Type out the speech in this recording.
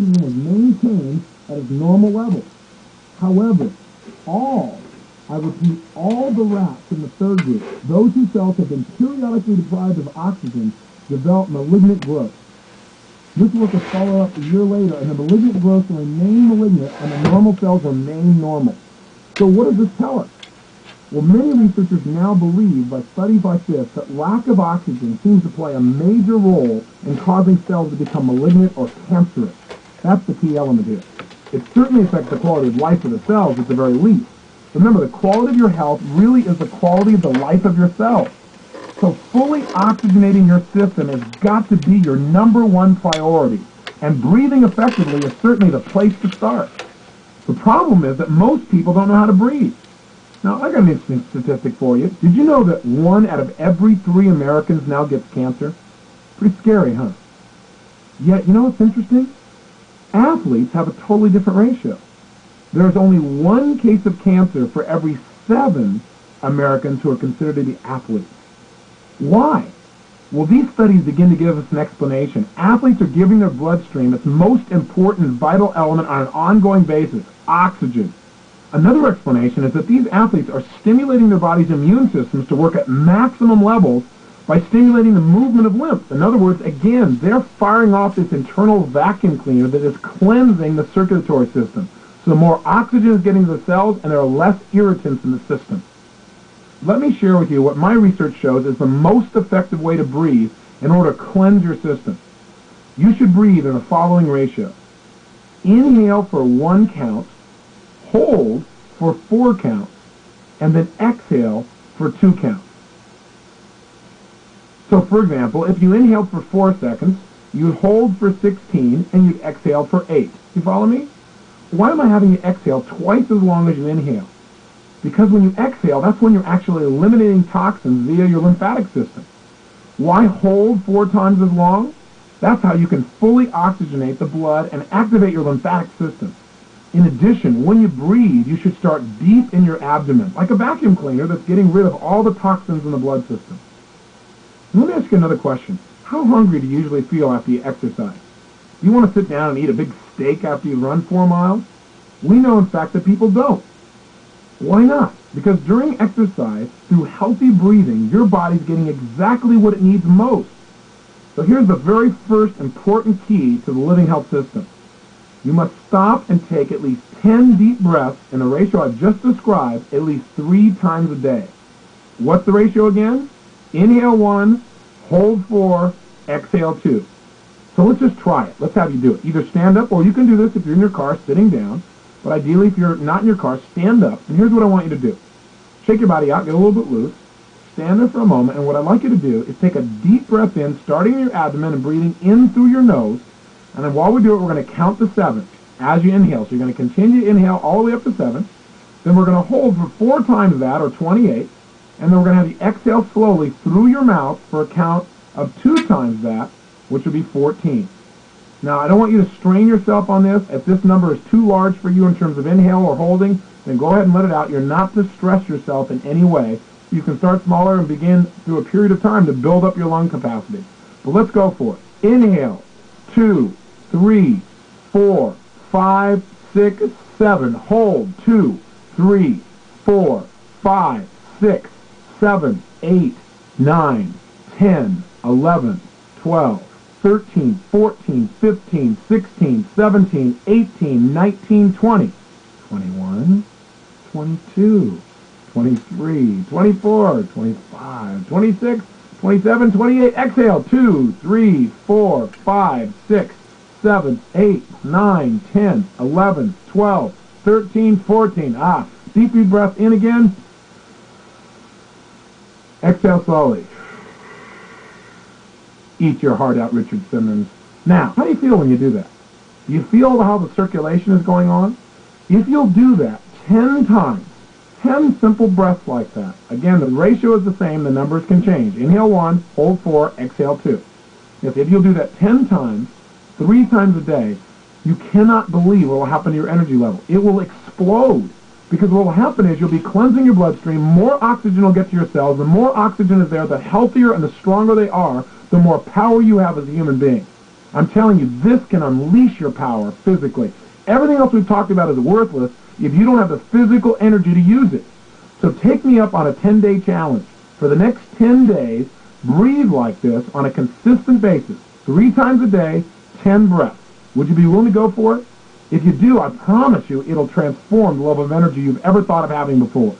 oxygen was maintained at its normal level. However, all, I repeat, all the rats in the third group, those whose cells have been periodically deprived of oxygen, develop malignant growth. This was followed up a year later, and the malignant growth remain malignant, and the normal cells remain normal. So what does this tell us? Well, many researchers now believe by studies like this that lack of oxygen seems to play a major role in causing cells to become malignant or cancerous. That's the key element here. It certainly affects the quality of life of the cells at the very least. Remember, the quality of your health really is the quality of the life of your cells. So fully oxygenating your system has got to be your number one priority. And breathing effectively is certainly the place to start. The problem is that most people don't know how to breathe. Now, I got an interesting statistic for you. Did you know that one out of every three Americans now gets cancer? Pretty scary, huh? Yet, you know what's interesting? Athletes have a totally different ratio. There's only one case of cancer for every seven Americans who are considered to be athletes. Why? Well, these studies begin to give us an explanation. Athletes are giving their bloodstream its most important vital element on an ongoing basis, oxygen. Another explanation is that these athletes are stimulating their body's immune systems to work at maximum levels by stimulating the movement of lymph. In other words, again, they're firing off this internal vacuum cleaner that is cleansing the circulatory system. So more oxygen is getting to the cells and there are less irritants in the system. Let me share with you what my research shows is the most effective way to breathe in order to cleanse your system. You should breathe in the following ratio. Inhale for one count, hold for four counts, and then exhale for two counts. So for example, if you inhale for four seconds, you'd hold for 16 and you'd exhale for eight. You follow me? Why am I having you exhale twice as long as you inhale? Because when you exhale, that's when you're actually eliminating toxins via your lymphatic system. Why hold four times as long? That's how you can fully oxygenate the blood and activate your lymphatic system. In addition, when you breathe, you should start deep in your abdomen, like a vacuum cleaner that's getting rid of all the toxins in the blood system. Let me ask you another question. How hungry do you usually feel after you exercise? Do you want to sit down and eat a big steak after you run four miles? We know, in fact, that people don't. Why not? Because during exercise, through healthy breathing, your body's getting exactly what it needs most. So here's the very first important key to the living health system. You must stop and take at least 10 deep breaths in the ratio I've just described at least three times a day. What's the ratio again? Inhale one, hold four, exhale two. So let's just try it. Let's have you do it. Either stand up, or you can do this if you're in your car sitting down. But ideally, if you're not in your car, stand up. And here's what I want you to do. Shake your body out, get a little bit loose. Stand there for a moment, and what I'd like you to do is take a deep breath in, starting in your abdomen and breathing in through your nose. And then while we do it, we're going to count to seven as you inhale. So you're going to continue to inhale all the way up to seven. Then we're going to hold for four times that, or 28. And then we're going to have you exhale slowly through your mouth for a count of two times that, which would be 14. Now, I don't want you to strain yourself on this. If this number is too large for you in terms of inhale or holding, then go ahead and let it out. You're not to stress yourself in any way. You can start smaller and begin through a period of time to build up your lung capacity. But let's go for it. Inhale, two, three, four, five, six, seven. Hold, two, three, four, five, six, seven, eight, nine, ten, eleven, twelve. 13, 14, 15, 16, 17, 18, 19, 20, 21, 22, 23, 24, 25, 26, 27, 28. Exhale. 2, 3, 4, 5, 6, 7, 8, 9, 10, 11, 12, 13, 14. Ah, deep breath in again. Exhale slowly. Eat your heart out, Richard Simmons. Now, how do you feel when you do that? You feel how the circulation is going on? If you'll do that 10 times, 10 simple breaths like that, again, the ratio is the same, the numbers can change. Inhale 1, hold 4, exhale 2. If, if you'll do that 10 times, three times a day, you cannot believe what will happen to your energy level. It will explode. Because what will happen is you'll be cleansing your bloodstream, more oxygen will get to your cells, the more oxygen is there, the healthier and the stronger they are, the more power you have as a human being. I'm telling you, this can unleash your power physically. Everything else we've talked about is worthless if you don't have the physical energy to use it. So take me up on a 10-day challenge. For the next 10 days, breathe like this on a consistent basis, three times a day, 10 breaths. Would you be willing to go for it? If you do, I promise you it'll transform the level of energy you've ever thought of having before.